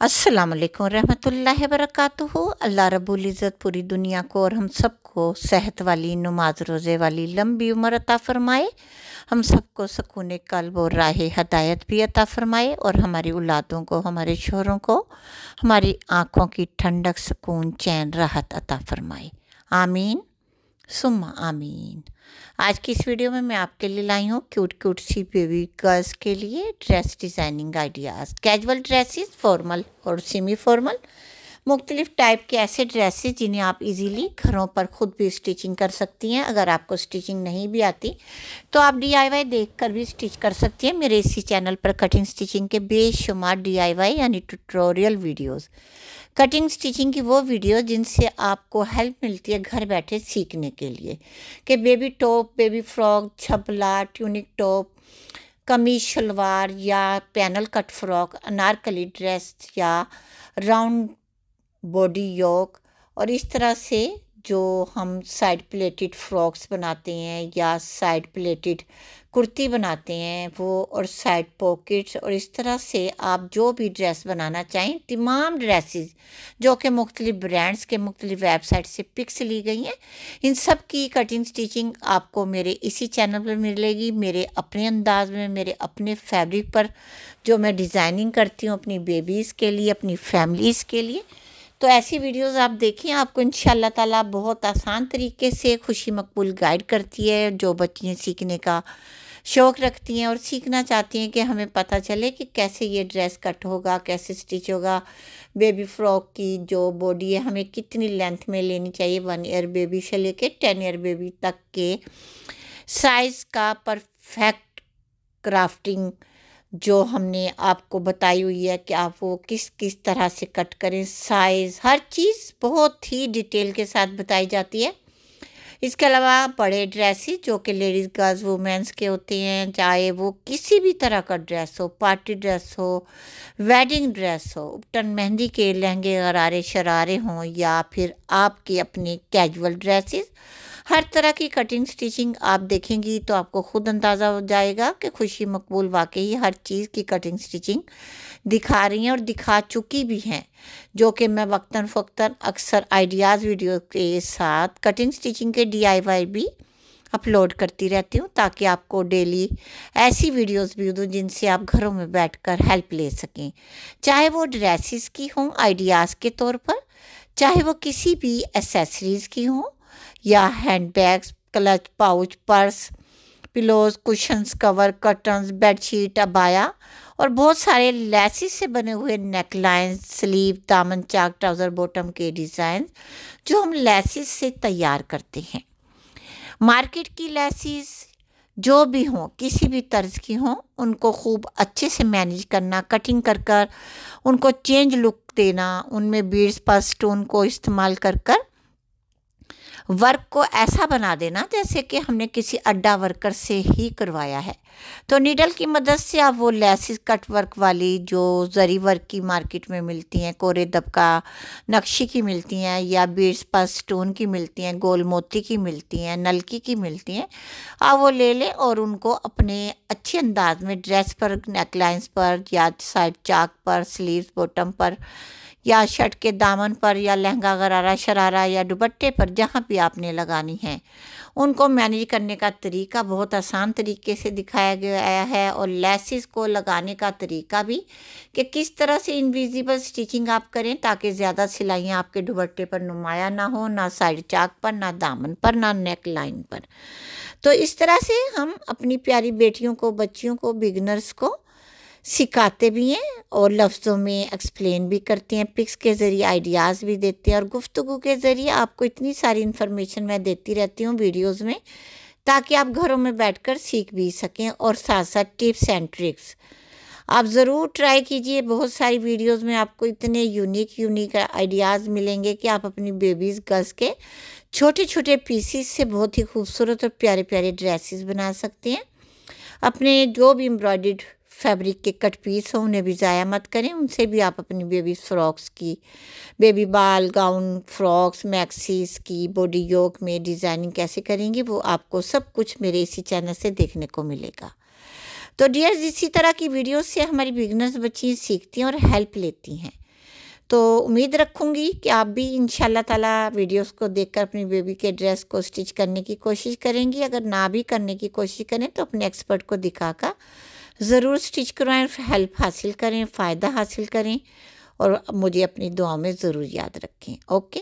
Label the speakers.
Speaker 1: अस्सलाम वालेकुम रहमतुल्लाहि वरकatuhu अल्लाह रब्बुल इज़्ज़त पूरी दुनिया को और हम सबको सेहत वाली, नमाज़ रोज़े वाली लंबी उम्र अता फ़रमाए। हम सबको सुकून, कल्ब और राह हदायत भी अता फ़रमाए और हमारी औलादों को, हमारे शोहरों को, हमारी आँखों की ठंडक, सुकून, चैन, राहत अता फ़रमाए। आमीन। सुम्मा आमीन। आज की इस वीडियो में मैं आपके लिए लाई हूँ क्यूट क्यूट सी बेबी गर्ल्स के लिए dress designing ideas casual dresses formal और सेमी फॉर्मल मुख्तलिफ़ टाइप के ऐसे ड्रेसेस जिन्हें आप इजीली घरों पर ख़ुद भी स्टिचिंग कर सकती हैं। अगर आपको स्टिचिंग नहीं भी आती तो आप डी आई वाई देख कर भी स्टिच कर सकती हैं। मेरे इसी चैनल पर कटिंग स्टिचिंग के बेशुमार डी आई वाई यानी ट्यूटोरियल वीडियोज़ कटिंग स्टिचिंग की वो वीडियो जिनसे आपको हेल्प मिलती है घर बैठे सीखने के लिए। कि बेबी टॉप बेबी फ्रॉक छपला ट्यूनिक टॉप कमीज शलवार या panel cut frock Anarkali dress या राउंड बॉडी योक और इस तरह से जो हम साइड प्लेटेड फ्रॉक्स बनाते हैं या साइड प्लेटेड कुर्ती बनाते हैं, वो और साइड पॉकेट्स और इस तरह से आप जो भी ड्रेस बनाना चाहें, तमाम ड्रेसेस जो कि मुख्तलिफ़ ब्रांड्स के मुख्तलिफ़ वेबसाइट से पिक्स ली गई हैं, इन सब की कटिंग स्टिचिंग आपको मेरे इसी चैनल पर मिलेगी मेरे अपने अंदाज में, मेरे अपने फैब्रिक पर जो मैं डिज़ाइनिंग करती हूँ अपनी बेबीज़ के लिए, अपनी फैमिलीज़ के लिए। तो ऐसी वीडियोस आप देखें आपको इन ताला बहुत आसान तरीके से खुशी मकबूल गाइड करती है, जो बच्चियाँ सीखने का शौक़ रखती हैं और सीखना चाहती हैं कि हमें पता चले कि कैसे ये ड्रेस कट होगा, कैसे स्टिच होगा। बेबी फ्रॉक की जो बॉडी है, हमें कितनी लेंथ में लेनी चाहिए वन ईयर बेबी से लेके टेन ईयर बेबी तक के साइज़ का परफेक्ट क्राफ्टिंग जो हमने आपको बताई हुई है कि आप वो किस किस तरह से कट करें साइज़ हर चीज़ बहुत ही डिटेल के साथ बताई जाती है। इसके अलावा बड़े ड्रेसेस जो कि लेडीज़ गर्ल्स वुमेंस के होते हैं, चाहे वो किसी भी तरह का ड्रेस हो पार्टी ड्रेस हो वेडिंग ड्रेस हो, उपटन मेहंदी के लहंगे गरारे शरारे हों या फिर आपके अपने कैजुअल ड्रेसेस हर तरह की कटिंग स्टिचिंग आप देखेंगी तो आपको खुद अंदाज़ा हो जाएगा कि खुशी मकबूल वाकई हर चीज़ की कटिंग स्टिचिंग दिखा रही हैं और दिखा चुकी भी हैं, जो कि मैं वक्ता फ़क्ता अक्सर आइडियाज़ वीडियो के साथ कटिंग स्टिचिंग के डी भी अपलोड करती रहती हूँ ताकि आपको डेली ऐसी वीडियोस भी दूँ जिनसे आप घरों में बैठकर हेल्प ले सकें। चाहे वो ड्रेसेस की हों आइडियाज़ के तौर पर, चाहे वो किसी भी एसेसरीज़ की हों, या hand bags clutch pouch purse pillows cushions cover curtains bedsheet abaya और बहुत सारे लेसिस से बने हुए नेकलाइन स्लीव, दामन चाक, ट्राउज़र बॉटम के डिज़ाइन जो हम लेसिस से तैयार करते हैं। मार्केट की लेसिस जो भी हों, किसी भी तर्ज की हों, उनको खूब अच्छे से मैनेज करना, कटिंग कर कर उनको चेंज लुक देना, उनमें बीड्स पर स्टोन को इस्तेमाल कर कर वर्क को ऐसा बना देना जैसे कि हमने किसी अड्डा वर्कर से ही करवाया है। तो नीडल की मदद से आप वो लेसिस कट वर्क वाली जो जरी वर्क की मार्केट में मिलती हैं, कोरे दबका, नक्शी की मिलती हैं या बीड्स पर स्टोन की मिलती हैं, गोल मोती की मिलती हैं, नलकी की मिलती हैं, आप वो ले लें और उनको अपने अच्छे अंदाज में ड्रेस पर नेकलाइंस पर या साइड चाक पर स्लीव्स बॉटम पर या शर्ट के दामन पर या लहंगा गरारा, शरारा या दुपट्टे पर जहाँ भी आपने लगानी है। उनको मैनेज करने का तरीका बहुत आसान तरीके से दिखाया गया है और लेसिस को लगाने का तरीका भी कि किस तरह से इनविजिबल स्टिचिंग आप करें ताकि ज़्यादा सिलाइयाँ आपके दुपट्टे पर नुमाया ना हो, ना साइड चाक पर, ना दामन पर, ना नेक लाइन पर। तो इस तरह से हम अपनी प्यारी बेटियों को, बच्चियों को बिगनर्स को सिखाते भी हैं और लफ्ज़ों में एक्सप्लेन भी करते हैं पिक्स के ज़रिए आइडियाज़ भी देते हैं और गुफ्तु के ज़रिए आपको इतनी सारी इन्फॉर्मेशन मैं देती रहती हूँ वीडियोज़ में ताकि आप घरों में बैठकर सीख भी सकें और साथ साथ टिप्स एंड ट्रिक्स आप ज़रूर ट्राई कीजिए, बहुत सारी वीडियोस में आपको इतने यूनिक यूनिक आइडियाज़ मिलेंगे कि आप अपनी बेबीज़ गर्ल्स के छोटे छोटे पीसीस से बहुत ही खूबसूरत और प्यारे प्यारे ड्रेसेस बना सकते हैं। अपने जो भी एम्ब्रॉयड फैब्रिक के कट पीस हो, उन्हें भी ज़ाया मत करें। उनसे भी आप अपनी बेबी फ्रॉक्स की, baby ball, gown frocks maxis की, बॉडी योग में डिज़ाइनिंग कैसे करेंगी, वो आपको सब कुछ मेरे इसी चैनल से देखने को मिलेगा। तो डियर इसी तरह की वीडियो से हमारी बिगनर्स बच्ची सीखती हैं और हेल्प लेती हैं। तो उम्मीद रखूँगी कि आप भी इन ताला वीडियोस को देखकर अपनी बेबी के ड्रेस को स्टिच करने की कोशिश करेंगी। अगर ना भी करने की कोशिश करें तो अपने एक्सपर्ट को दिखाकर ज़रूर स्टिच करवाएँ, हेल्प हासिल करें, फ़ायदा हासिल करें और मुझे अपनी दुआ में ज़रूर याद रखें। ओके?